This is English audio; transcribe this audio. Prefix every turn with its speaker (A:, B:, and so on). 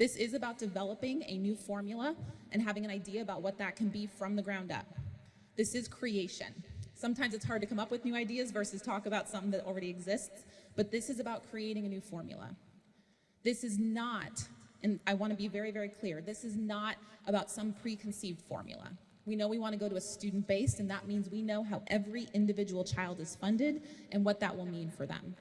A: This is about developing a new formula and having an idea about what that can be from the ground up. This is creation. Sometimes it's hard to come up with new ideas versus talk about something that already exists, but this is about creating a new formula. This is not, and I want to be very, very clear, this is not about some preconceived formula. We know we want to go to a student based, and that means we know how every individual child is funded and what that will mean for them.